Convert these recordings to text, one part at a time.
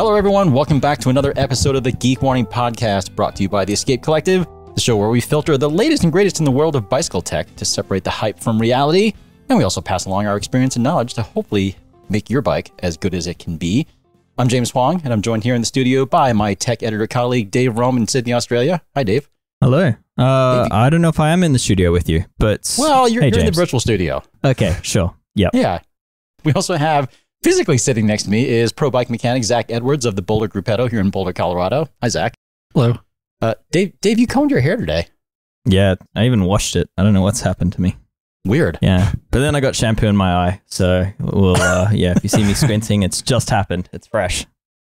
Hello, everyone. Welcome back to another episode of the Geek Warning Podcast, brought to you by the Escape Collective, the show where we filter the latest and greatest in the world of bicycle tech to separate the hype from reality. And we also pass along our experience and knowledge to hopefully make your bike as good as it can be. I'm James Huang, and I'm joined here in the studio by my tech editor colleague, Dave Rome in Sydney, Australia. Hi, Dave. Hello. Uh, I don't know if I am in the studio with you, but Well, you're, Hey, you're in the virtual studio. okay, sure. Yeah. Yeah. We also have physically sitting next to me is pro bike mechanic Zach Edwards of the Boulder Gruppetto here in Boulder, Colorado. Hi, Zach. Hello. Uh, Dave, Dave, you combed your hair today. Yeah, I even washed it. I don't know what's happened to me. Weird. Yeah, but then I got shampoo in my eye, so well, uh, yeah. If you see me squinting, it's just happened. It's fresh.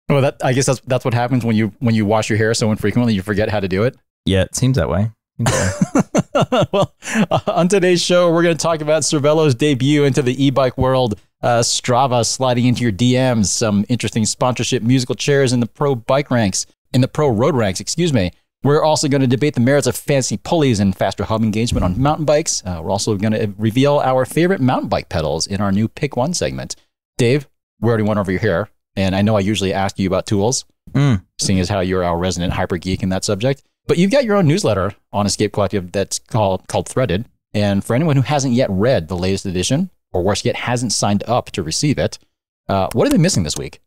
Well, that I guess that's that's what happens when you when you wash your hair so infrequently you forget how to do it. Yeah, it seems that way. Okay. well, uh, on today's show, we're going to talk about Cervelo's debut into the e-bike world, uh, Strava sliding into your DMs, some interesting sponsorship musical chairs in the pro bike ranks, in the pro road ranks, excuse me. We're also going to debate the merits of fancy pulleys and faster hub engagement on mountain bikes. Uh, we're also going to reveal our favorite mountain bike pedals in our new Pick One segment. Dave, we already went over your hair, and I know I usually ask you about tools Mm. seeing as how you're our resident hyper geek in that subject. But you've got your own newsletter on Escape Collective that's called called Threaded. And for anyone who hasn't yet read the latest edition, or worse yet, hasn't signed up to receive it, uh, what are they missing this week?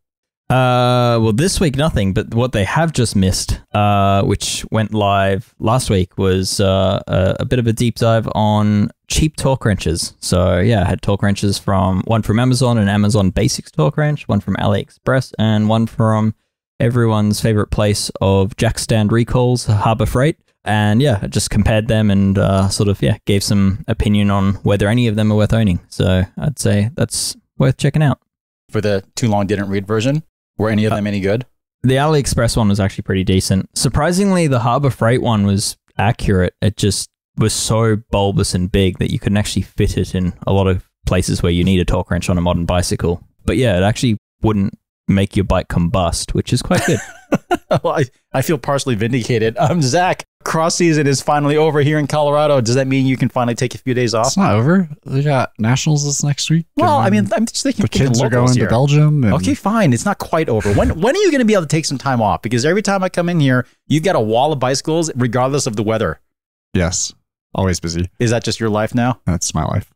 Uh, well, this week nothing, but what they have just missed, uh, which went live last week, was uh, a, a bit of a deep dive on cheap torque wrenches. So yeah, I had torque wrenches from one from Amazon, an Amazon Basics torque wrench, one from AliExpress, and one from everyone's favorite place of jack stand recalls, Harbor Freight. And yeah, I just compared them and uh, sort of yeah gave some opinion on whether any of them are worth owning. So I'd say that's worth checking out. For the too long didn't read version, were any of them any good? The AliExpress one was actually pretty decent. Surprisingly, the Harbor Freight one was accurate. It just was so bulbous and big that you couldn't actually fit it in a lot of places where you need a torque wrench on a modern bicycle. But yeah, it actually wouldn't make your bike combust, which is quite good. well, I, I feel partially vindicated. Um, Zach, cross season is finally over here in Colorado. Does that mean you can finally take a few days off? It's not over. They got nationals this next week. Well, I mean, I'm just thinking the kids are going here. to Belgium. Okay, fine. It's not quite over. When when are you going to be able to take some time off? Because every time I come in here, you've got a wall of bicycles, regardless of the weather. Yes, always busy. Is that just your life now? That's my life.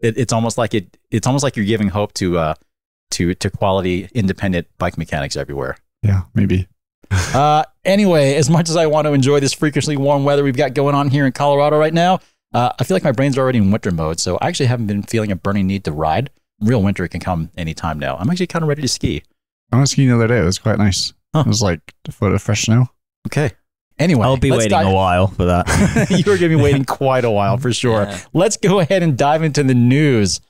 It, it's almost like it. It's almost like you're giving hope to uh to to quality independent bike mechanics everywhere. Yeah, maybe. Uh, anyway, as much as I want to enjoy this freakishly warm weather we've got going on here in Colorado right now, uh, I feel like my brain's already in winter mode. So I actually haven't been feeling a burning need to ride. Real winter can come anytime now. I'm actually kind of ready to ski. I went skiing the other day. It was quite nice. Huh. It was like a foot of fresh snow. Okay. Anyway, I'll be let's waiting dive- a while for that. You're going to be waiting quite a while for sure. Yeah. Let's go ahead and dive into the news.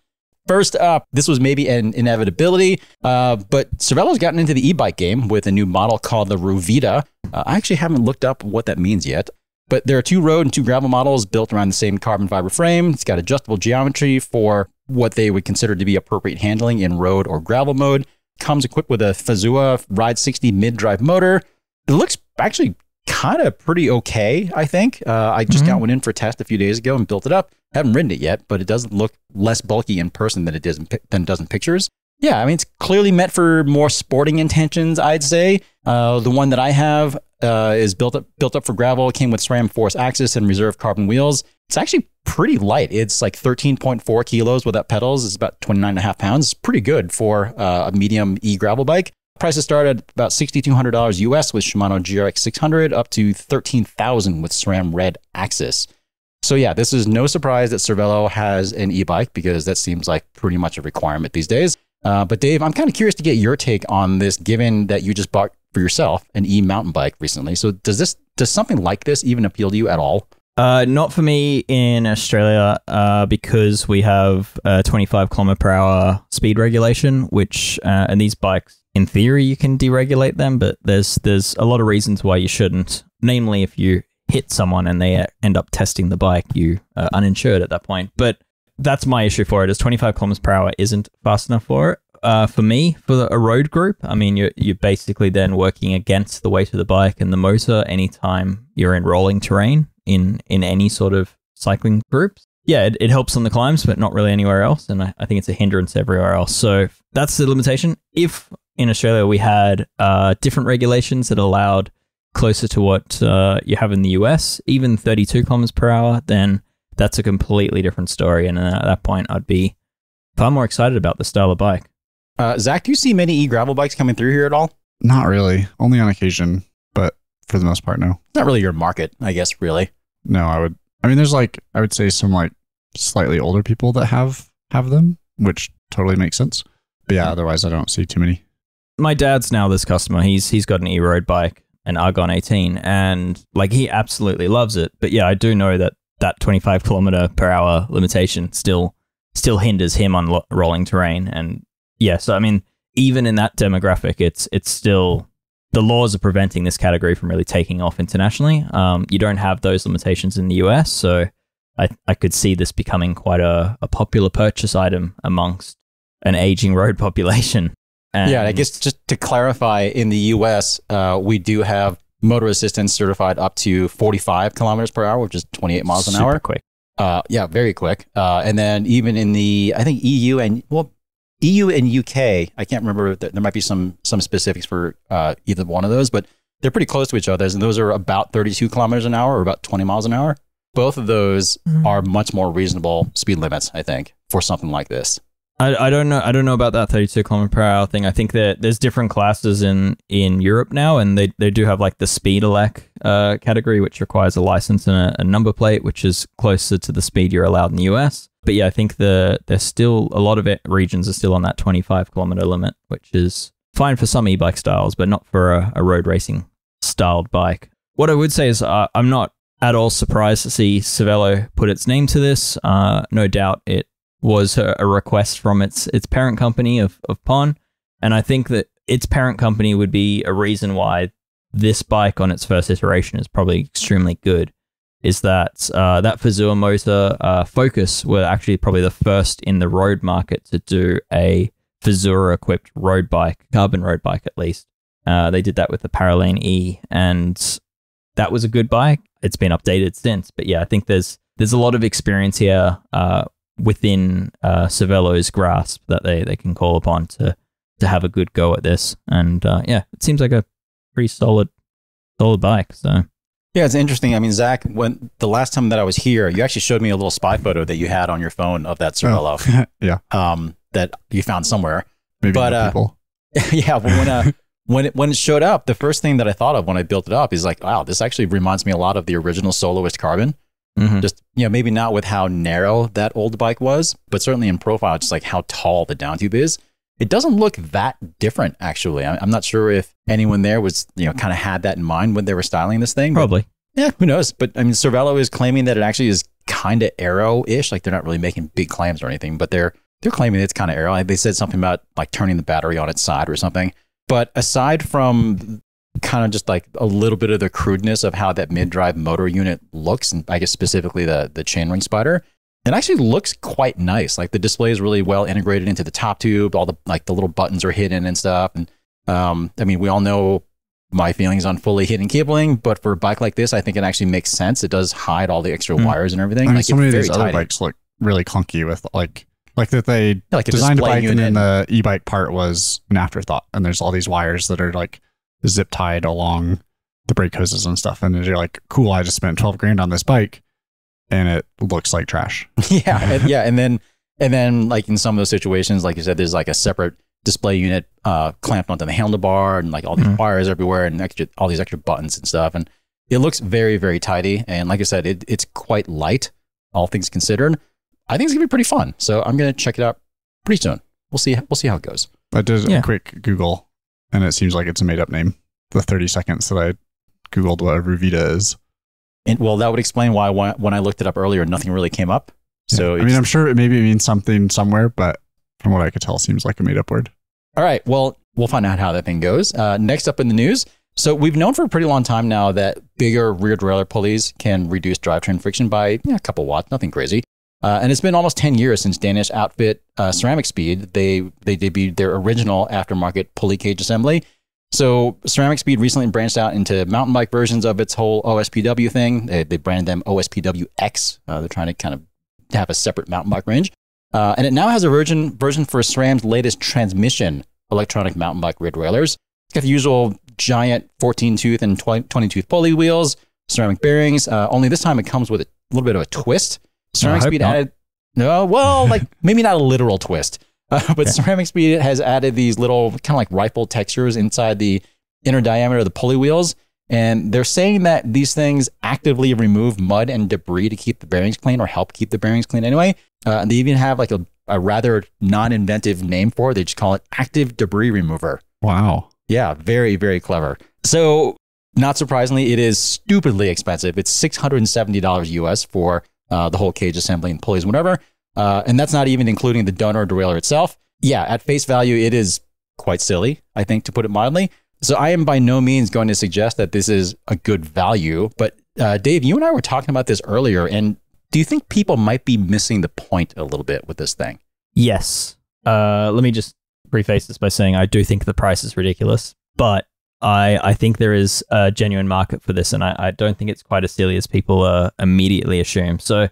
First up, this was maybe an inevitability, uh, but Cervelo's gotten into the e-bike game with a new model called the Rouvida. Uh, I actually haven't looked up what that means yet, but there are two road and two gravel models built around the same carbon fiber frame. It's got adjustable geometry for what they would consider to be appropriate handling in road or gravel mode. Comes equipped with a Fazua Ride 60 mid-drive motor. It looks actually kind of pretty okay, I think. Uh, I just got one in for test a few days ago and built it up. Haven't ridden it yet, but it doesn't look less bulky in person than it does in, than it does in pictures. Yeah, I mean, it's clearly meant for more sporting intentions, I'd say. Uh, the one that I have uh, is built up built up for gravel. Came with SRAM Force AXS and reserve carbon wheels. It's actually pretty light. It's like 13.4 kilos without pedals. It's about 29 and a half pounds. It's pretty good for uh, a medium e gravel bike. Prices start at about $6,200 US with Shimano GRX 600 up to 13000 with SRAM Red AXS. So yeah, this is no surprise that Cervelo has an e-bike because that seems like pretty much a requirement these days. Uh, but Dave, I'm kind of curious to get your take on this, given that you just bought for yourself an e-mountain bike recently. So does this does something like this even appeal to you at all? Uh, not for me in Australia uh, because we have a 25 kilometer per hour speed regulation, which uh, and these bikes, in theory, you can deregulate them, but there's there's a lot of reasons why you shouldn't. Namely, if you hit someone and they end up testing the bike, you are uninsured at that point. But that's my issue for it. Is 25 kilometers per hour isn't fast enough for it. Uh, for me, for the, a road group, I mean, you're, you're basically then working against the weight of the bike and the motor anytime you're in rolling terrain in, in any sort of cycling groups. Yeah, it, it helps on the climbs, but not really anywhere else. And I, I think it's a hindrance everywhere else. So that's the limitation. If in Australia we had uh, different regulations that allowed closer to what uh, you have in the US, even 32 kilometers per hour, then that's a completely different story. And at that point, I'd be far more excited about the style of bike. Uh, Zach, do you see many e gravel bikes coming through here at all? Not really. Only on occasion, but for the most part, no. Not really your market, I guess. Really. No, I would. I mean, there's like I would say some like slightly older people that have have them, which totally makes sense. But yeah, otherwise, I don't see too many. My dad's now this customer. He's he's got an e-road bike, an Argon 18, and like he absolutely loves it. But yeah, I do know that that 25 kilometer per hour limitation still still hinders him on lo- rolling terrain. And yeah, so I mean, even in that demographic, it's it's still the laws are preventing this category from really taking off internationally. Um, you don't have those limitations in the US, so I, I could see this becoming quite a, a popular purchase item amongst an aging road population. And yeah, I guess just to clarify, in the U.S., uh, we do have motor assistance certified up to 45 kilometers per hour, which is 28 miles an hour. quick. Uh, yeah, very quick. Uh, and then even in the, I think EU and well, EU and UK, I can't remember. There there might be some some specifics for uh, either one of those, but they're pretty close to each other. And those are about 32 kilometers an hour or about 20 miles an hour. Both of those Mhm. are much more reasonable speed limits, I think, for something like this. I, I don't know I don't know about that 32 kilometer per hour thing. I think that there's different classes in in Europe now, and they, they do have like the speed elec uh, category, which requires a license and a, a number plate, which is closer to the speed you're allowed in the US. But yeah, I think the there's still a lot of it, regions are still on that 25 kilometer limit, which is fine for some e-bike styles, but not for a, a road racing styled bike. What I would say is uh, I'm not at all surprised to see Cervelo put its name to this. Uh, no doubt it was a, request from its its parent company of, of Pon. And I think that its parent company would be a reason why this bike on its first iteration is probably extremely good. Is that uh, that Fazua motor uh, Focus were actually probably the first in the road market to do a Fazua equipped road bike, carbon road bike at least. Uh, they did that with the Paralane E, and that was a good bike. It's been updated since, but yeah, I think there's there's a lot of experience here uh, within uh, Cervelo's grasp that they, they can call upon to to have a good go at this. And uh, yeah, it seems like a pretty solid solid bike. So Yeah, it's interesting. I mean, Zach, when the last time that I was here, you actually showed me a little spy photo that you had on your phone of that Cervelo Oh, yeah, um, that you found somewhere. maybe But, uh, people. yeah, but when uh, when it when it showed up, the first thing that I thought of when I built it up is like, wow, this actually reminds me a lot of the original Soloist Carbon. Mhm. Just you know, maybe not with how narrow that old bike was, but certainly in profile, just like how tall the down tube is. It doesn't look that different, actually. I'm not sure if anyone there was, you know, kind of had that in mind when they were styling this thing. probably. yeah, who knows? But I mean, Cervelo is claiming that it actually is kind of arrow-ish. Like they're not really making big claims or anything, but they're they're claiming it's kind of arrow. They said something about like turning the battery on its side or something. But aside from kind of just like a little bit of the crudeness of how that mid-drive motor unit looks, and I guess specifically the the chainring spider, it actually looks quite nice. Like the display is really well integrated into the top tube. All the like the little buttons are hidden and stuff. And um, I mean, we all know my feelings on fully hidden cabling, but for a bike like this, I think it actually makes sense. It does hide all the extra Hmm. wires and everything. I mean, like so many of these other tidy. bikes look really clunky with like like that they Yeah, like designed a bike and then the e-bike part was an afterthought and there's all these wires that are like zip tied along the brake hoses and stuff and you're like cool i just spent 12 grand on this bike and it looks like trash yeah, and, yeah, and then and then like in some of those situations, like you said, there's like a separate display unit uh, clamped onto the handlebar, and like all these Mhm. wires everywhere, and extra all these extra buttons and stuff, and it looks very very tidy. And like I said, it, it's quite light, all things considered. I think it's gonna be pretty fun. So I'm gonna check it out pretty soon. We'll see. We'll see how it goes. i did Yeah. a quick google and it seems like it's a made up name the 30 seconds that i googled what a Rouvida is And well, that would explain why when I looked it up earlier, nothing really came up. So i mean i'm sure it maybe means something somewhere but from what i could tell it seems like a made up word All right. Well, we'll find out how that thing goes. Uh, next up in the news. So we've known for a pretty long time now that bigger rear derailleur pulleys can reduce drivetrain friction by yeah, a couple watts, nothing crazy. Uh, and it's been almost 10 years since Danish outfit uh, Ceramic Speed, they, they debuted their original aftermarket pulley cage assembly. So Ceramic Speed recently branched out into mountain bike versions of its whole OSPW thing. They, they branded them OSPWX. Uh, they're trying to kind of have a separate mountain bike range. Uh, and it now has a version version for SRAM's latest transmission electronic mountain bike rear derailleurs. It's got the usual giant 14 tooth and 20 tooth pulley wheels, ceramic bearings. Uh, only this time it comes with a little bit of a twist. Ceramic Speed not. added, no, well, like maybe not a literal twist, uh, but Okay. Ceramic Speed has added these little kind of like rifle textures inside the inner diameter of the pulley wheels. And they're saying that these things actively remove mud and debris to keep the bearings clean or help keep the bearings clean anyway. Uh, they even have like a, a rather non inventive name for it. They just call it active debris remover. Wow. Yeah, very, very clever. So, not surprisingly, it is stupidly expensive. It's $670 US for uh, the whole cage assembly and pulleys, whatever. Uh, and that's not even including the donor derailleur itself. Yeah, at face value, it is quite silly, I think, to put it mildly. So, I am by no means going to suggest that this is a good value. But, uh, Dave, you and I were talking about this earlier. And do you think people might be missing the point a little bit with this thing? Yes. Uh, let me just preface this by saying I do think the price is ridiculous, but I, I think there is a genuine market for this, and I, I don't think it's quite as silly as people uh, immediately assume. So,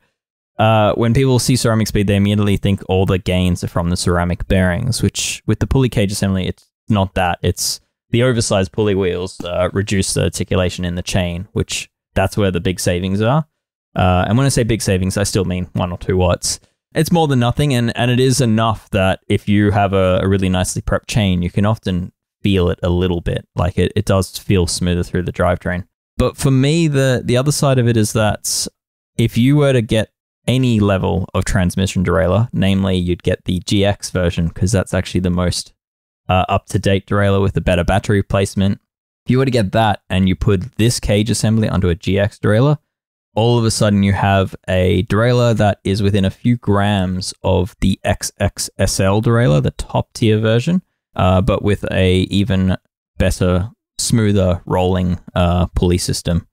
uh, when people see ceramic speed, they immediately think all the gains are from the ceramic bearings, which with the pulley cage assembly, it's not that. It's the oversized pulley wheels uh, reduce the articulation in the chain, which that's where the big savings are. Uh, and when I say big savings, I still mean one or two watts. It's more than nothing, and, and it is enough that if you have a, a really nicely prepped chain, you can often feel it a little bit. Like it, it does feel smoother through the drivetrain. But for me, the the other side of it is that if you were to get any level of transmission derailleur, namely you'd get the GX version because that's actually the most uh, up to date derailleur with a better battery placement. If you were to get that and you put this cage assembly onto a GX derailleur, all of a sudden you have a derailleur that is within a few grams of the XXSL derailleur, the top tier version, uh, but with a even better, smoother rolling uh, pulley system.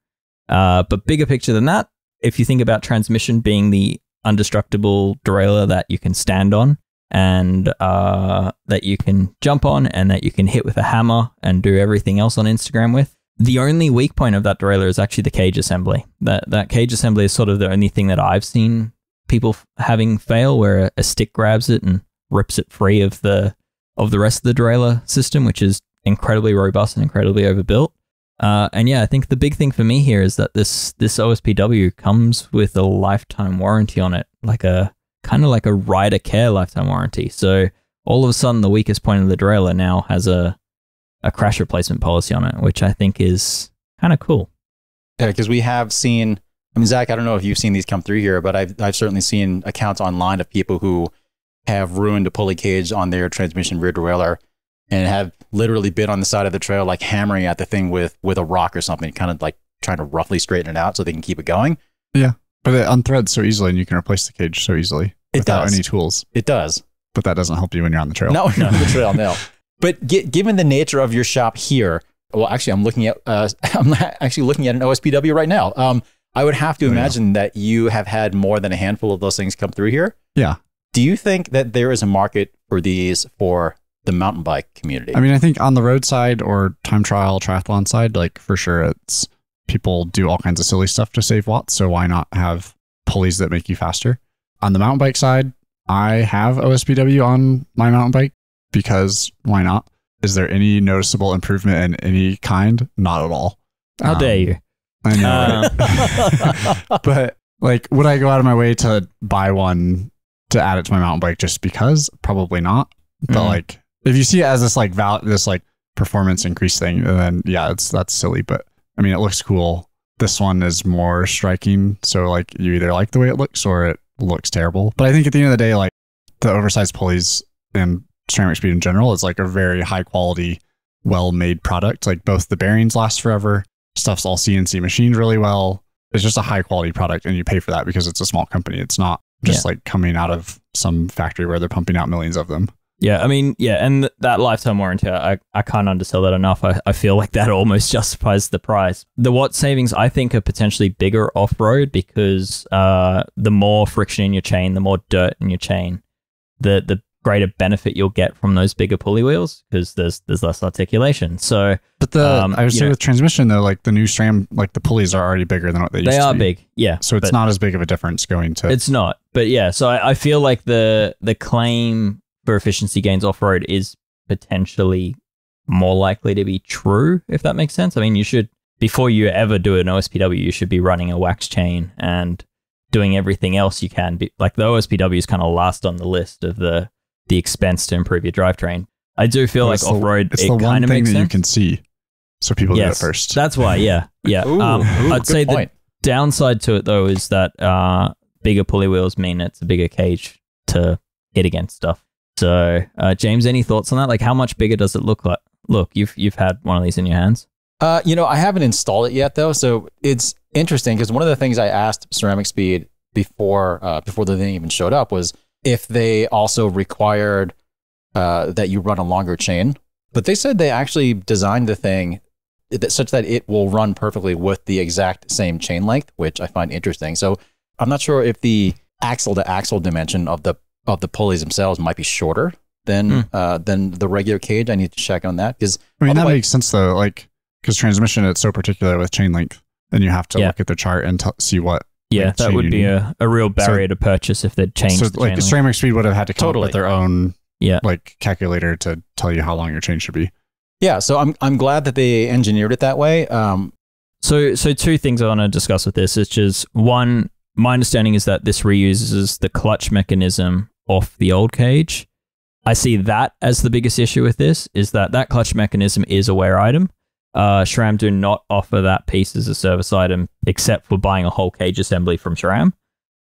Uh, but bigger picture than that, if you think about transmission being the undestructible derailleur that you can stand on and uh, that you can jump on and that you can hit with a hammer and do everything else on Instagram with, the only weak point of that derailleur is actually the cage assembly. That that cage assembly is sort of the only thing that I've seen people having fail, where a, a stick grabs it and rips it free of the of the rest of the derailleur system, which is incredibly robust and incredibly overbuilt. Uh, and yeah, I think the big thing for me here is that this this OSPW comes with a lifetime warranty on it, like a kind of like a rider care lifetime warranty. So all of a sudden, the weakest point of the derailleur now has a a crash replacement policy on it, which I think is kind of cool. Yeah, because we have seen. I mean, Zach, I don't know if you've seen these come through here, but I've I've certainly seen accounts online of people who have ruined a pulley cage on their transmission rear derailleur and have literally been on the side of the trail, like hammering at the thing with with a rock or something, kind of like trying to roughly straighten it out so they can keep it going. Yeah. But it unthreads so easily and you can replace the cage so easily It without does. any tools. It does. But that doesn't help you when you're on the trail. No, no, the trail, no. But gi- given the nature of your shop here, well, actually, I'm looking at uh, I'm actually looking at an OSPW right now. Um, I would have to Oh, yeah. imagine that you have had more than a handful of those things come through here. Yeah. Do you think that there is a market for these for the mountain bike community? I mean, I think on the road side or time trial triathlon side, like for sure, it's people do all kinds of silly stuff to save watts. So why not have pulleys that make you faster? On the mountain bike side, I have OSPW on my mountain bike because why not? Is there any noticeable improvement in any kind? Not at all. How Um, dare you? I know. Uh, right? but like, would I go out of my way to buy one to add it to my mountain bike just because? Probably not. But Mm. like, if you see it as this like val- this like performance increase thing, then yeah, it's that's silly. But I mean, it looks cool. This one is more striking. So like, you either like the way it looks or it looks terrible. But I think at the end of the day, like the oversized pulleys and ceramic speed in general is like a very high quality, well made product. Like both the bearings last forever, stuff's all CNC machined really well. It's just a high quality product, and you pay for that because it's a small company. It's not just like coming out of some factory where they're pumping out millions of them. Yeah, I mean, yeah, and th- that lifetime warranty, I, I can't undersell that enough. I, I feel like that almost justifies the price. The watt savings, I think, are potentially bigger off road because uh, the more friction in your chain, the more dirt in your chain, the the greater benefit you'll get from those bigger pulley wheels because there's there's less articulation. So But the Um, I would say know- with transmission though, like the new SRAM, like the pulleys are already bigger than what they used they to are be. big, yeah. So it's not as big of a difference going to. It's not, but yeah. So I, I feel like the the claim for efficiency gains off road is potentially more likely to be true, if that makes sense. I mean, you should, before you ever do an OSPW, you should be running a wax chain and doing everything else you can. Be, like the OSPW is kind of last on the list of the, the expense to improve your drivetrain. I do feel Well, like it's the- off road, It's it the one kind thing makes that you can see. So people do it first. That's why, yeah. Yeah. Ooh, um, ooh, I'd good say the downside to it though is that uh, bigger pulley wheels mean it's a bigger cage to hit against stuff. So, uh, James, any thoughts on that? Like, how much bigger does it look like? Look, you've you've had one of these in your hands. Uh, you know, I haven't installed it yet though, so it's interesting because one of the things I asked Ceramic Speed before uh, before the thing even showed up was if they also required uh, that you run a longer chain. But they said they actually designed the thing that, such that it will run perfectly with the exact same chain length, which I find interesting. So I'm not sure if the axle to axle dimension of the of the pulleys themselves might be shorter than Hmm. uh, than the regular cage. I need to check on that because I mean, that makes sense though. Like, because transmission, it's so particular with chain length. Then you have to Yeah. look at the chart and t- see what. Yeah, Like that would be a, a real barrier to purchase if they'd changed so, the like, chain length. speed would have had to come Totally. up with their own, Yeah. like calculator to tell you how long your chain should be. Yeah, so I'm I'm glad that they engineered it that way. Um, So, so two things I want to discuss with this. It's just one. My understanding is that this reuses the clutch mechanism off the old cage. I see that as the biggest issue with this is that that clutch mechanism is a wear item. Uh, SRAM do not offer that piece as a service item except for buying a whole cage assembly from SRAM.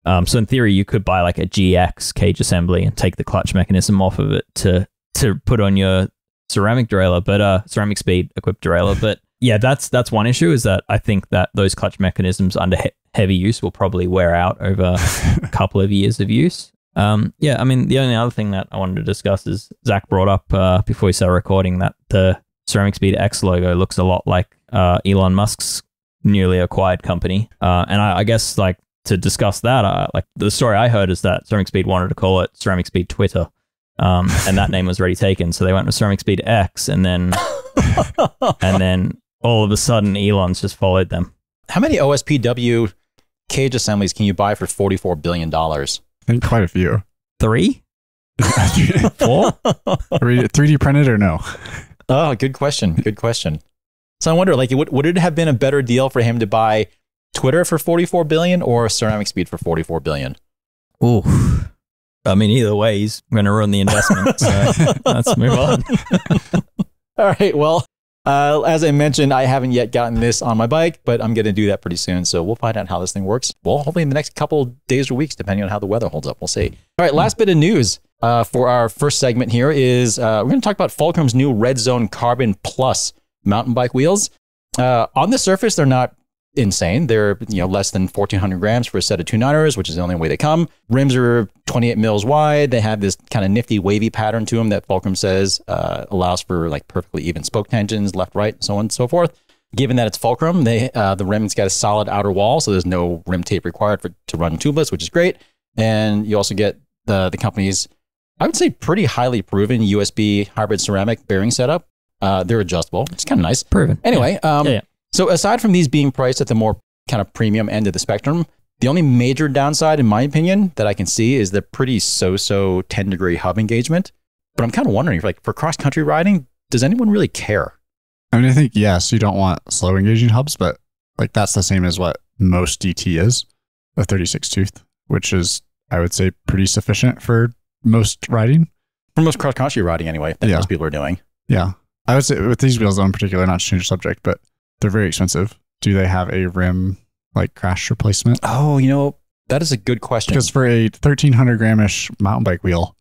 Um, so in theory, you could buy like a GX cage assembly and take the clutch mechanism off of it to to put on your ceramic derailleur, but uh, ceramic speed equipped derailleur. But yeah, that's that's one issue is that I think that those clutch mechanisms under he- heavy use will probably wear out over a couple of years of use. Um, yeah, I mean the only other thing that I wanted to discuss is Zach brought up uh, before we started recording that the Ceramic Speed X logo looks a lot like uh, Elon Musk's newly acquired company, uh, and I, I guess like to discuss that, uh, like the story I heard is that Ceramic Speed wanted to call it Ceramic Speed Twitter, um, and that name was already taken, so they went with Ceramic Speed X, and then and then all of a sudden Elon's just followed them. how many OSPW cage assemblies can you buy for forty four billion dollars? I think quite a few. Three, four. Are we 3D printed or no? Oh, good question. Good question. So I wonder, like, would, would it have been a better deal for him to buy Twitter for 44 billion or Ceramic Speed for 44 billion? Ooh. I mean, either way, he's going to ruin the investment. So let's move on. All right. Well, uh, as I mentioned, I haven't yet gotten this on my bike, but I'm going to do that pretty soon. So we'll find out how this thing works. Well, hopefully in the next couple days or weeks, depending on how the weather holds up. We'll see. All right. Last bit of news uh, for our first segment here is uh, we're going to talk about Fulcrum's new Red Zone Carbon Plus mountain bike wheels. Uh, on the surface, they're not insane. They're you know less than 1,400 grams for a set of two niners, which is the only way they come. Rims are 28 mils wide. They have this kind of nifty wavy pattern to them that Fulcrum says uh, allows for like perfectly even spoke tensions, left, right, so on and so forth. Given that it's Fulcrum, they uh, the rim's got a solid outer wall, so there's no rim tape required for to run tubeless, which is great. And you also get the the company's, I would say, pretty highly proven USB hybrid ceramic bearing setup. Uh, they're adjustable. It's kind of nice. Proven. Anyway, um, Yeah, yeah. So aside from these being priced at the more kind of premium end of the spectrum, the only major downside, in my opinion, that I can see is the pretty so-so 10 degree hub engagement. But I'm kind of wondering, like for cross country riding, does anyone really care? I mean, I think yes, you don't want slow engaging hubs, but like that's the same as what most DT is, a 36 tooth, which is I would say pretty sufficient for most riding. For most cross country riding, anyway, that Yeah. most people are doing. Yeah, I would say with these wheels in particular, not to change the subject, but they're very expensive. Do they have a rim like crash replacement? Oh, you know, that is a good question. Because for a 1300 gramish mountain bike wheel,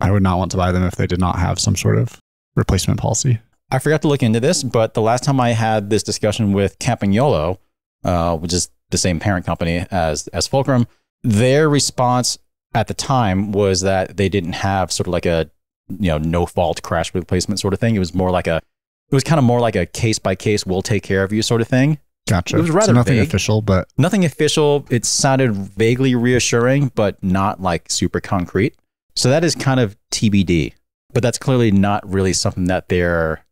I would not want to buy them if they did not have some sort of replacement policy. I forgot to look into this, but the last time I had this discussion with Campagnolo, uh, which is the same parent company as as Fulcrum, their response at the time was that they didn't have sort of like a you know no fault crash replacement sort of thing. It was more like a it was kind of more like a case by case, we'll take care of you sort of thing. Gotcha. It was So rather nothing vague. official, but Nothing official. It sounded vaguely reassuring, but not like super concrete. So that is kind of TBD. But that's clearly not really something that they're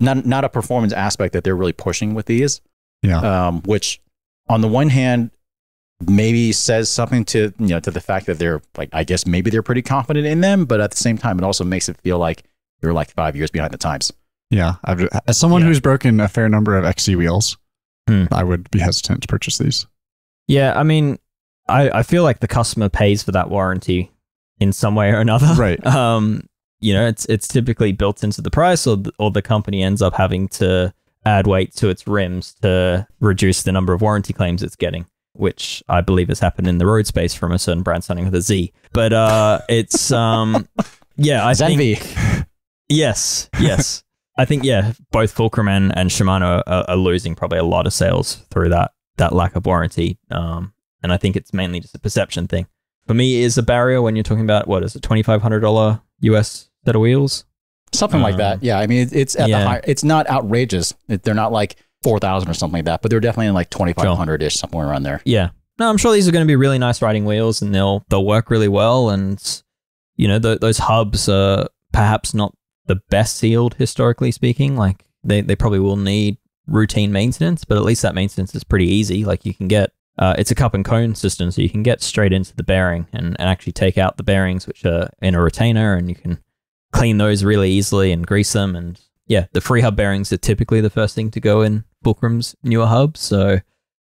not not a performance aspect that they're really pushing with these. yeah. Um, which, on the one hand, maybe says something to you know to the fact that they're like I guess maybe they're pretty confident in them, but at the same time, it also makes it feel like They're like five years behind the times. Yeah, I've, as someone Yeah. who's broken a fair number of XC wheels, Hmm. I would be hesitant to purchase these. Yeah, I mean, I, I feel like the customer pays for that warranty in some way or another. Right. Um, you know, it's it's typically built into the price, or the, or the company ends up having to add weight to its rims to reduce the number of warranty claims it's getting, which I believe has happened in the road space from a certain brand starting with a Z. But uh, it's um, yeah, I think Yes, yes. I think yeah, both Fulcrum and, and Shimano are, are losing probably a lot of sales through that that lack of warranty. Um, and I think it's mainly just a perception thing. For me, it is a barrier when you're talking about what is it, twenty five hundred dollar US set of wheels. Something like Um, that. Yeah. I mean, it- it's at yeah. the high, it's not outrageous. It, they're not like 4,000 or something like that, but they're definitely in like 2,500 ish, somewhere around there. Yeah, no, I'm sure these are going to be really nice riding wheels, and they'll they'll work really well. And you know, th- those hubs are perhaps not the best sealed historically speaking. Like they they probably will need routine maintenance, but at least that maintenance is pretty easy. Like you can get. Uh, it's a cup and cone system, so you can get straight into the bearing and, and actually take out the bearings, which are in a retainer, and you can clean those really easily and grease them. And yeah, the free hub bearings are typically the first thing to go in Fulcrum's newer hubs. So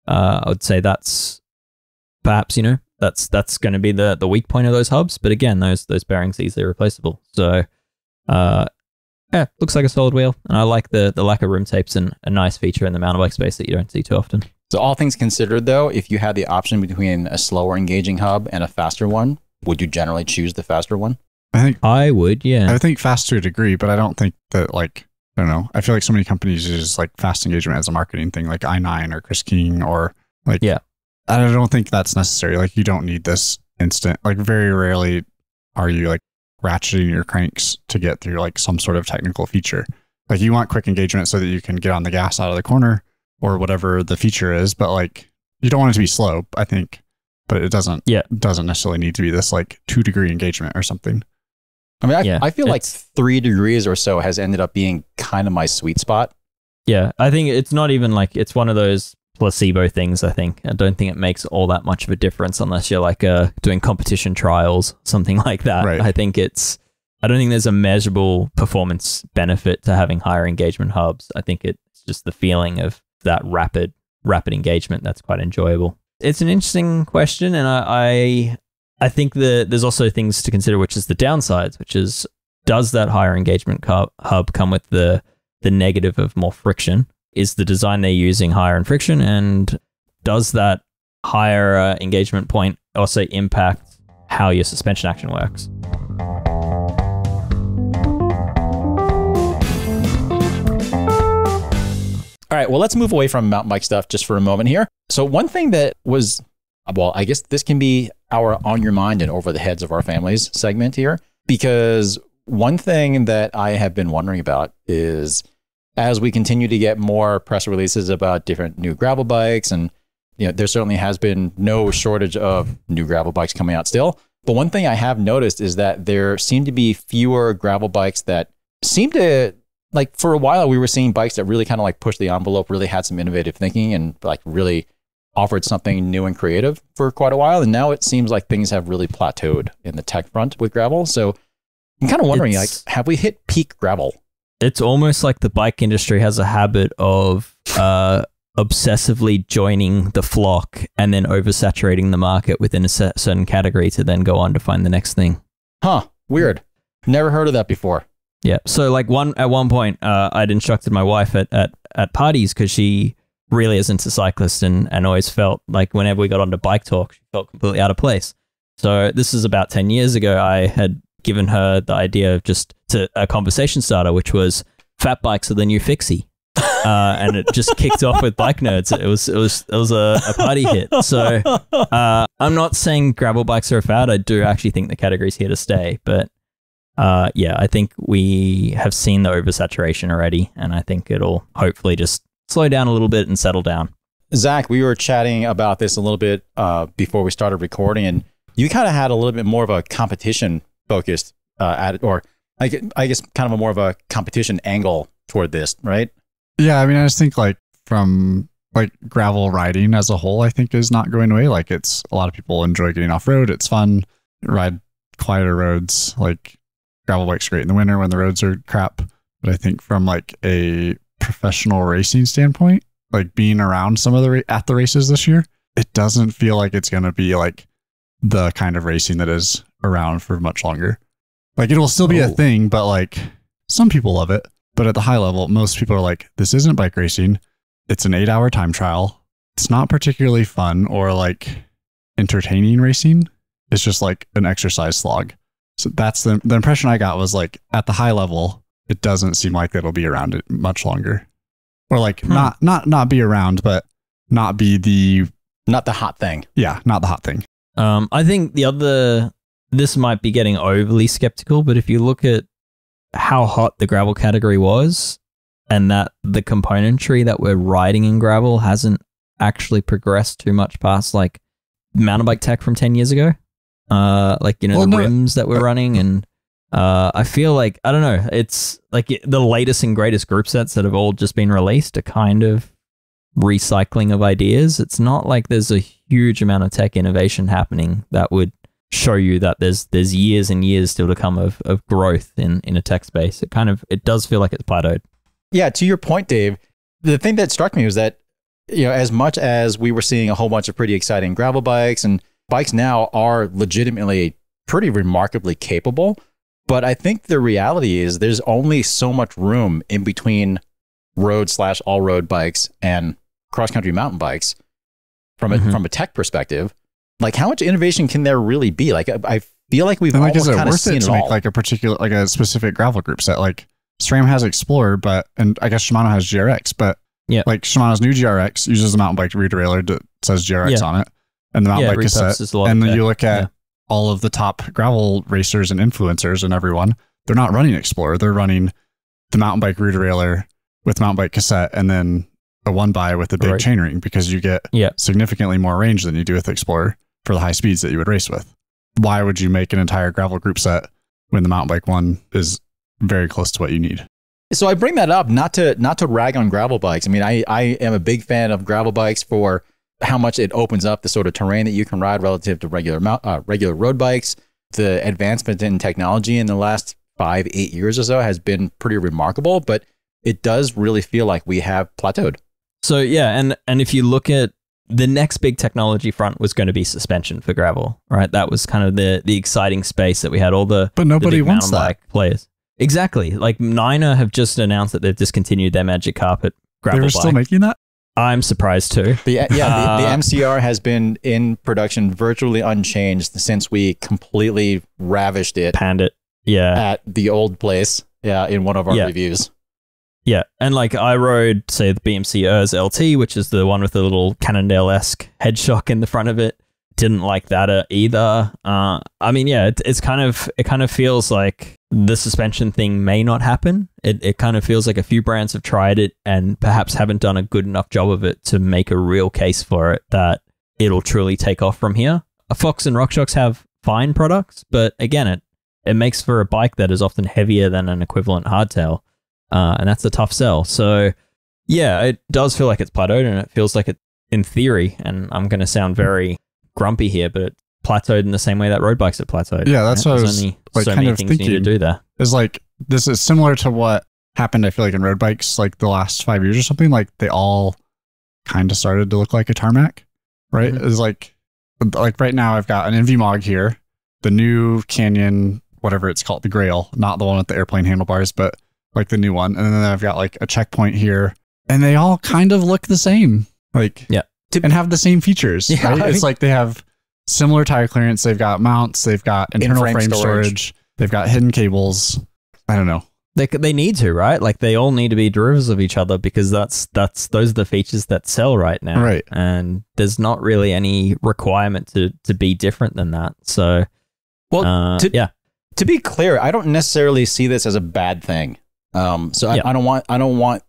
uh, I would say that's perhaps you know that's that's going to be the the weak point of those hubs. But again, those those bearings are easily replaceable. So uh, yeah, looks like a solid wheel, and I like the the lack of rim tapes and a nice feature in the mountain bike space that you don't see too often. So, all things considered, though, if you had the option between a slower engaging hub and a faster one, would you generally choose the faster one? I think I would, yeah. I think faster degree, but I don't think that like I don't know. I feel like so many companies use like fast engagement as a marketing thing, like i9 or Chris King or like Yeah. I don't think that's necessary. Like you don't need this instant. Like very rarely are you like ratcheting your cranks to get through like some sort of technical feature. Like you want quick engagement so that you can get on the gas out of the corner or whatever the feature is, but like you don't want it to be slow, I think. But it doesn't Yeah. doesn't necessarily need to be this like two degree engagement or something. I mean, I, Yeah, I feel like three degrees or so has ended up being kind of my sweet spot. Yeah, I think it's not even like it's one of those placebo things. I think I don't think it makes all that much of a difference unless you're like uh, doing competition trials, something like that. Right. I think it's. I don't think there's a measurable performance benefit to having higher engagement hubs. I think it's just the feeling of that rapid, rapid engagement that's quite enjoyable. It's an interesting question, and I, I, I think that there's also things to consider, which is the downsides, which is does that higher engagement hub come with the the negative of more friction? Is the design they're using higher in friction? And does that higher uh, engagement point also impact how your suspension action works? All right, well, let's move away from mountain bike stuff just for a moment here. So, one thing that was, well, I guess this can be our on your mind and over the heads of our families segment here, because one thing that I have been wondering about is as we continue to get more press releases about different new gravel bikes, and you know, there certainly has been no shortage of new gravel bikes coming out still. But one thing I have noticed is that there seem to be fewer gravel bikes that seem to like for a while we were seeing bikes that really kind of like pushed the envelope, really had some innovative thinking and like really offered something new and creative for quite a while. And now it seems like things have really plateaued in the tech front with gravel. So I'm kind of wondering, It's- like, have we hit peak gravel? It's almost like the bike industry has a habit of uh, obsessively joining the flock and then oversaturating the market within a cer- certain category to then go on to find the next thing. Huh? Weird. Never heard of that before. Yeah. So like one at one point, uh, I'd instructed my wife at at, at parties because she really isn't a cyclist and, and always felt like whenever we got onto bike talk, she felt completely out of place. So this is about ten years ago. I had given her the idea of just to a conversation starter, which was fat bikes are the new fixie. Uh, and it just kicked off with bike nerds. It was it was it was a, a party hit. So uh, I'm not saying gravel bikes are a fad. I do actually think the category's here to stay. But uh, yeah, I think we have seen the oversaturation already, and I think it'll hopefully just slow down a little bit and settle down. Zach, we were chatting about this a little bit uh, before we started recording, and you kind of had a little bit more of a competition focused uh, at or I I guess kind of a more of a competition angle toward this, right? Yeah, I mean, I just think like from like gravel riding as a whole, I think is not going away. Like it's a lot of people enjoy getting off road. It's fun, ride quieter roads. Like gravel bike's great in the winter when the roads are crap. But I think from like a professional racing standpoint, like being around some of the at the races this year, it doesn't feel like it's going to be like the kind of racing that is around for much longer. Like it will still be a Oh. thing, but like some people love it. But at the high level, most people are like, this isn't bike racing. It's an eight hour time trial. It's not particularly fun or like entertaining racing. It's just like an exercise slog. So that's the, the impression I got was like at the high level, it doesn't seem like it'll be around it much longer. Or like Hmm. not not not be around, but not be the Not the hot thing. yeah, not the hot thing. Um, I think the other, this might be getting overly skeptical, but if you look at how hot the gravel category was, and that the componentry that we're riding in gravel hasn't actually progressed too much past like mountain bike tech from 10 years ago. Uh, like, you know, Well, the no, rims that we're running. And uh, I feel like, I don't know, it's like the latest and greatest group sets that have all just been released are kind of recycling of ideas. It's not like there's a huge amount of tech innovation happening that would show you that there's there's years and years still to come of, of growth in, in a tech space. It kind of it does feel like it's plateaued. Yeah, to your point, Dave, the thing that struck me was that, you know, as much as we were seeing a whole bunch of pretty exciting gravel bikes and bikes now are legitimately pretty remarkably capable, but I think the reality is there's only so much room in between road slash all road bikes and cross country mountain bikes from a, Mhm. from a tech perspective. Like, how much innovation can there really be? Like, I, I feel like we've And like, is it kind of worth seen it it to make all. like a particular, like a specific gravel group set? Like SRAM has Explorer, but and I guess Shimano has GRX, but Yeah. like Shimano's new GRX uses the mountain bike rear derailleur that says GRX Yeah. on it, and the mountain yeah, bike cassette. repurposes a lot And then you look at Yeah. all of the top gravel racers and influencers and everyone. They're not running Explorer. They're running the mountain bike rear derailleur with mountain bike cassette, and then a one by with a big Right. chainring because you get Yeah. significantly more range than you do with Explorer for the high speeds that you would race with. Why would you make an entire gravel group set when the mountain bike one is very close to what you need? So I bring that up not to not to rag on gravel bikes. I mean, I I am a big fan of gravel bikes for how much it opens up the sort of terrain that you can ride relative to regular mount, uh, regular road bikes. The advancement in technology in the last five eight years or so has been pretty remarkable, but it does really feel like we have plateaued. So yeah, and and if you look at the next big technology front was going to be suspension for gravel, right? That was kind of the the exciting space that we had all the But nobody big wants that. players. Exactly. Like Niner have just announced that they've discontinued their Magic Carpet They gravel were bike. still making that. I'm surprised too. The, yeah, the, the Uh, MCR has been in production virtually unchanged since we completely ravished it Panned it. Yeah. at the old place. Yeah, in one of our Yeah. reviews. Yeah, and like I rode, say, the BMC URS LT, which is the one with the little Cannondale esque head shock in the front of it. Didn't like that uh, either. Uh, I mean, yeah, it, it's kind of it kind of feels like the suspension thing may not happen. It it kind of feels like a few brands have tried it and perhaps haven't done a good enough job of it to make a real case for it that it'll truly take off from here. Fox and RockShox have fine products, but again, it it makes for a bike that is often heavier than an equivalent hardtail uh, and that's a tough sell. So, yeah, it does feel like it's plateaued, and it feels like it, in theory, and I'm going to sound very grumpy here, but it plateaued in the same way that road bikes are plateaued. Yeah, that's what I was, like, so kind many of things you need to thinking. do there. Is like this is similar to what happened. I feel like in road bikes, like the last five years or something. Like they all kind of started to look like a tarmac, right? Mhm. It's like like right now I've got an ENVE MOG here, the new Canyon, whatever it's called, the Grail, not the one with the airplane handlebars, but like the new one. And then I've got like a checkpoint here, and they all kind of look the same, like Yeah. and have the same features. Yeah, right? I It's like they have similar tire clearance. They've got mounts. They've got internal In-frame frame storage. storage. They've got hidden cables. I don't know. They, they need to, right? Like they all need to be derivatives of each other because that's that's those are the features that sell right now. Right. And there's not really any requirement to to be different than that. So, Well, uh, to- yeah, to be clear, I don't necessarily see this as a bad thing. Um, so I, Yeah. I don't want I don't want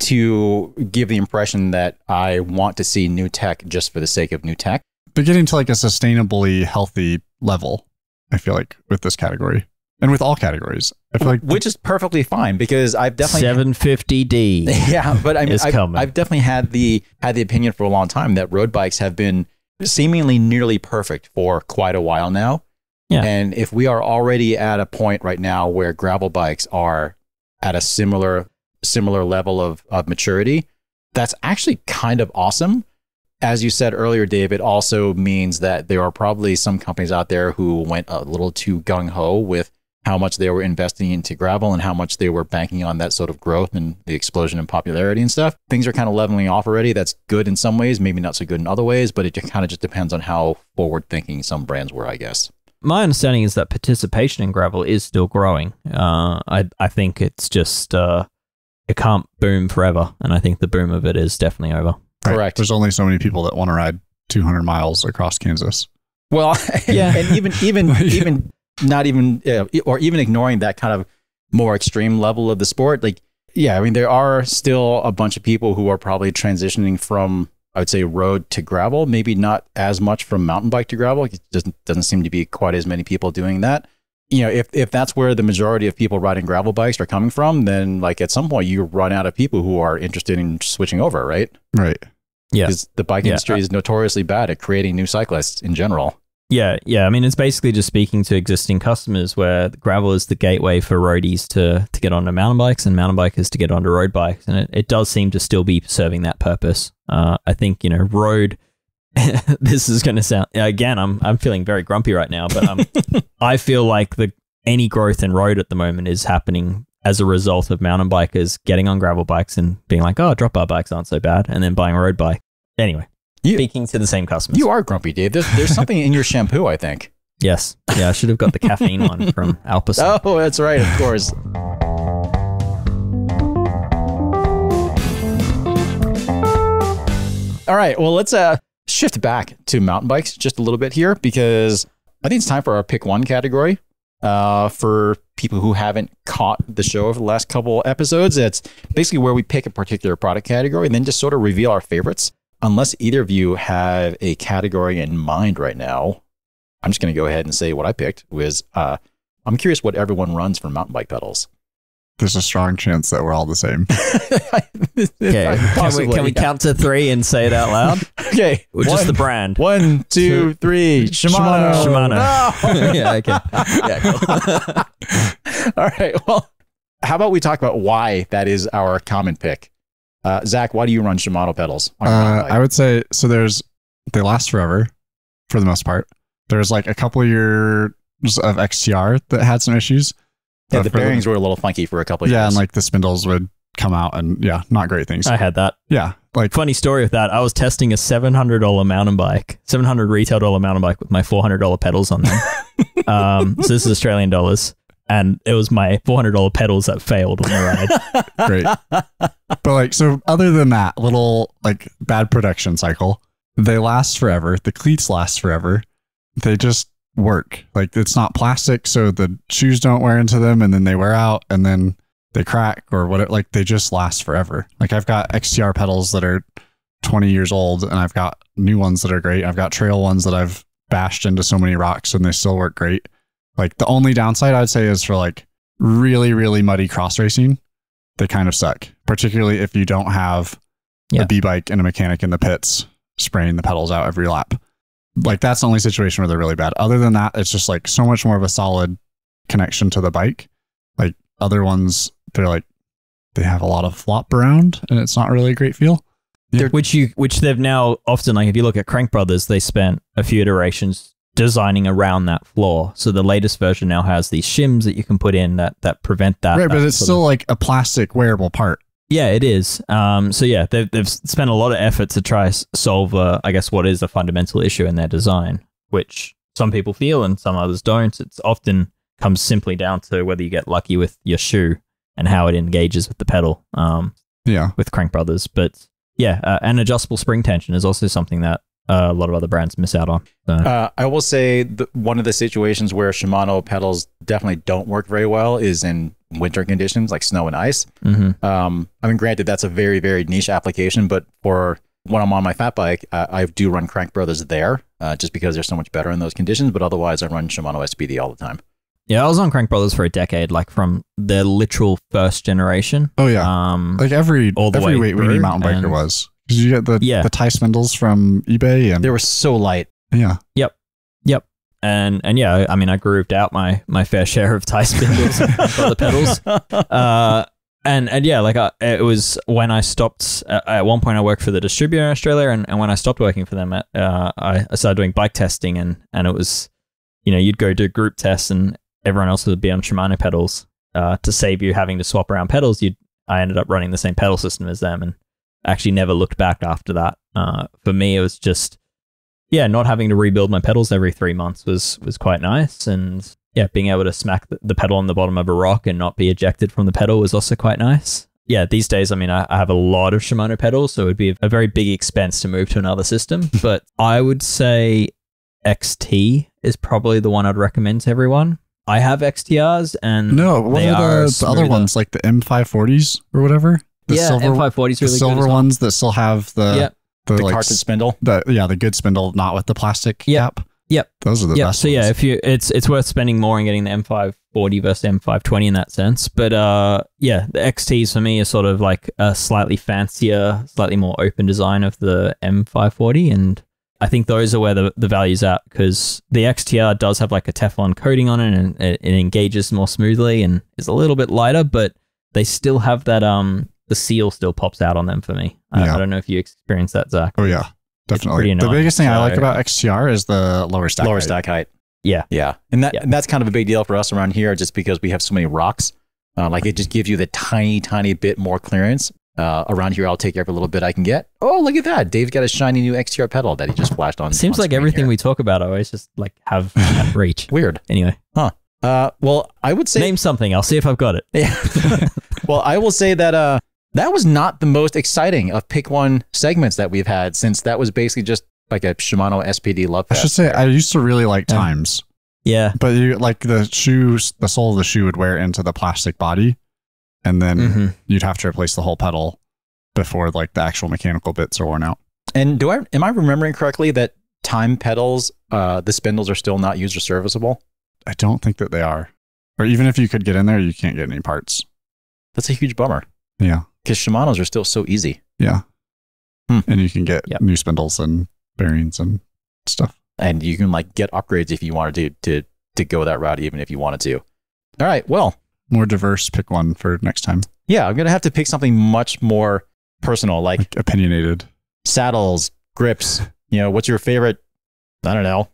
to give the impression that I want to see new tech just for the sake of new tech. But getting to like a sustainably healthy level, I feel like with this category and with all categories, I feel like which is perfectly fine because I've definitely 750D. yeah, but I mean, It's I've, coming. I've definitely had the had the opinion for a long time that road bikes have been seemingly nearly perfect for quite a while now. Yeah. And if we are already at a point right now where gravel bikes are at a similar similar level of, of maturity, that's actually kind of awesome. As you said earlier, Dave, it also means that there are probably some companies out there who went a little too gung ho with how much they were investing into gravel and how much they were banking on that sort of growth and the explosion in popularity and stuff. Things are kind of leveling off already. That's good in some ways, maybe not so good in other ways, but it kind of just depends on how forward thinking some brands were, I guess. My understanding is that participation in gravel is still growing. Uh, I I think it's just uh, it can't boom forever, and I think the boom of it is definitely over. Right. Correct. There's only so many people that want to ride 200 miles across Kansas. Well, Yeah. and even even even not even uh, or even ignoring that kind of more extreme level of the sport, like yeah, I mean there are still a bunch of people who are probably transitioning from I would say road to gravel, maybe not as much from mountain bike to gravel. It doesn't doesn't seem to be quite as many people doing that. You know, if if that's where the majority of people riding gravel bikes are coming from, then like at some point you run out of people who are interested in switching over, right? Right. Yeah. Because the bike Yeah. industry is notoriously bad at creating new cyclists in general. Yeah, yeah. I mean, it's basically just speaking to existing customers where gravel is the gateway for roadies to, to get onto mountain bikes and mountain bikers to get onto road bikes. And it, it does seem to still be serving that purpose. Uh, I think, you know, road, this is going to sound, again, I'm, I'm feeling very grumpy right now, but um, I feel like the any growth in road at the moment is happening as a result of mountain bikers getting on gravel bikes and being like, oh, drop bar bikes aren't so bad, and then buying a road bike. Anyway, You- speaking to the same customers. You are grumpy, Dave. There's, there's something in your shampoo, I think. Yes. Yeah, I should have got the caffeine one from Alpecin. Oh, that's right, of course. All right, well, let's uh, shift back to mountain bikes just a little bit here because I think it's time for our pick one category. Uh, for people who haven't caught the show over the last couple episodes, it's basically where we pick a particular product category and then just sort of reveal our favorites. Unless either of you have a category in mind right now, I'm just going to go ahead and say what I picked was uh, I'm curious what everyone runs for mountain bike pedals. There's a strong chance that we're all the same. Okay. Can we, can we yeah. count to three and say it out loud? Okay. Or just One- the brand? One, two, three. Shimano. Shimano. No. yeah, okay. Yeah, cool. All right. Well, how about we talk about why that is our common pick? Uh, Zach, why do you run Shimano pedals? on your mountain Uh. I would say so. There's they last forever for the most part. There's like a couple years of XTR that had some issues. yeah, uh, the for the- bearings were a little funky for a couple of Yeah, years. and like the spindles would come out, and yeah, not great things. I had that. yeah, like Funny story with that. I was testing a $700 mountain bike, 700 retail dollar mountain bike with my $400 pedals on them. um, so this is Australian dollars. And it was my $400 pedals that failed on the ride. great. but like, so other than that little like bad production cycle, they last forever. The cleats last forever. They just work. Like it's not plastic, so the shoes don't wear into them, and then they wear out, and then they crack or whatever. Like they just last forever. Like I've got XTR pedals that are 20 years old, and I've got new ones that are great. I've got trail ones that I've bashed into so many rocks, and they still work great. Like the only downside I'd say is for like really, really muddy cross racing, they kind of suck. Particularly if you don't have Yeah. a B bike and a mechanic in the pits spraying the pedals out every lap. Like that's the only situation where they're really bad. Other than that, it's just like so much more of a solid connection to the bike. Like other ones, they're like they have a lot of flop around and it's not really a great feel. which you which they've now often like if you look at Crank Brothers, they spent a few iterations designing around that flaw. So the latest version now has these shims that you can put in that that prevent that. right, but it's still of- like a plastic wearable part. yeah, it is. Um, so yeah, they've they've spent a lot of effort to try solve, uh, I guess, what is a fundamental issue in their design, which some people feel and some others don't. It's often comes simply down to whether you get lucky with your shoe and how it engages with the pedal. Um, Yeah. with Crank Brothers. But yeah, uh, and adjustable spring tension is also something that uh, a lot of other brands miss out on. So, Uh, I will say that one of the situations where Shimano pedals definitely don't work very well is in winter conditions like snow and ice. mhm. Um, I mean, granted, that's a very, very niche application, but for when I'm on my fat bike, uh, I do run Crank Brothers there uh, just because they're so much better in those conditions. But otherwise, I run Shimano SPD all the time. Yeah, I was on Crank Brothers for a decade, like from their literal first generation. Oh yeah. Um, like every all the every way weight weenie through, mountain biker and- was. 'Cause you get the Yeah. the Ti spindles from eBay and They were so light. yeah. Yep. Yep. And and yeah, I mean, I grooved out my my fair share of Ti spindles for the pedals. Uh, and and yeah, like I, it was when I stopped. Uh, at one point, I worked for the distributor in Australia, and, and when I stopped working for them, uh, I, I started doing bike testing, and and it was, you know, you'd go do group tests, and everyone else would be on Shimano pedals. Uh, to save you having to swap around pedals, you I ended up running the same pedal system as them, and actually never looked back after that. Uh, for me, it was just yeah, not having to rebuild my pedals every three months was was quite nice, and yeah, being able to smack the, the pedal on the bottom of a rock and not be ejected from the pedal was also quite nice. Yeah, these days, I mean, I, I have a lot of Shimano pedals, so it would be a very big expense to move to another system. but I would say XT is probably the one I'd recommend to everyone. I have XTRs and No, what are are the, the other ones like the M540s or whatever? The yeah, silver, M540 is the really good. silver well. ones that still have the Yep. the, the like cartridge spindle. the yeah the good spindle, not with the plastic Yep. cap. Yep. those are the yeah, best. so yeah, if you it's it's worth spending more on getting the M540 versus M520 in that sense. But uh yeah, the XTs for me are sort of like a slightly fancier, slightly more open design of the M540 and I think those are where the, the value's at because the XTR does have like a Teflon coating on it and it, it engages more smoothly and is a little bit lighter, but they still have that um the seal still pops out on them for me. I, Yeah. I don't know if you experienced that, Zach. oh yeah, definitely. The biggest thing I like about XTR is the lower stack. lower height. stack height. Yeah. Yeah. And that Yeah. and that's kind of a big deal for us around here just because we have so many rocks. Uh, like it just gives you the tiny, tiny bit more clearance. Uh, around here, I'll take every little bit I can get. Oh, look at that. Dave's got a shiny new XTR pedal that he just flashed on. Seems on like everything here. we talk about I always just like have at reach. Weird. Anyway, Uh, well, I would say. name something. I'll see if I've got it. Yeah. well, I will say that uh, that was not the most exciting of pick one segments that we've had since that was basically just like a Shimano SPD love I should say I used to really like Yeah. times, Yeah. but you like the shoes, the sole of the shoe would wear into the plastic body, and then hmm you'd have to replace the whole pedal before like the actual mechanical bits are worn out. And do I am I remembering correctly that time pedals, uh, the spindles are still not user serviceable? I don't think that they are, or even if you could get in there, you can't get any parts. That's a huge bummer Yeah, because Shimano's are still so easy. yeah, Hmm. and you can get Yep. new spindles and bearings and stuff. and you can like get upgrades if you wanted to to to go that route, even if you wanted to. All right, well, More diverse. Pick one for next time. yeah, I'm gonna have to pick something much more personal, like Like opinionated. saddles, grips. You know, what's your favorite? I don't know.